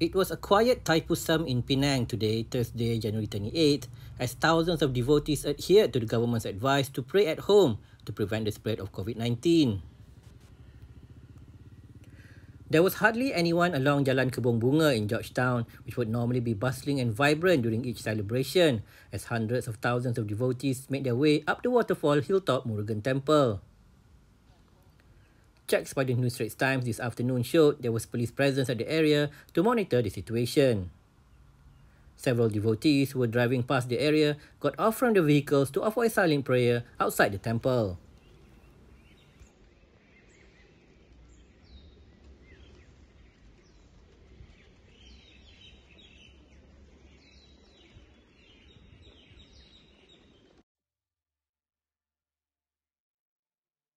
It was a quiet Thaipusam in Penang today, Thursday, January 28, as thousands of devotees adhered to the government's advice to pray at home to prevent the spread of COVID-19. There was hardly anyone along Jalan Kebong Bunga in Georgetown, which would normally be bustling and vibrant during each celebration, as hundreds of thousands of devotees made their way up the waterfall hilltop Murugan Temple. Checks by the New Straits Times this afternoon showed there was police presence at the area to monitor the situation. Several devotees who were driving past the area got off from the vehicles to offer a silent prayer outside the temple.